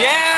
Yeah.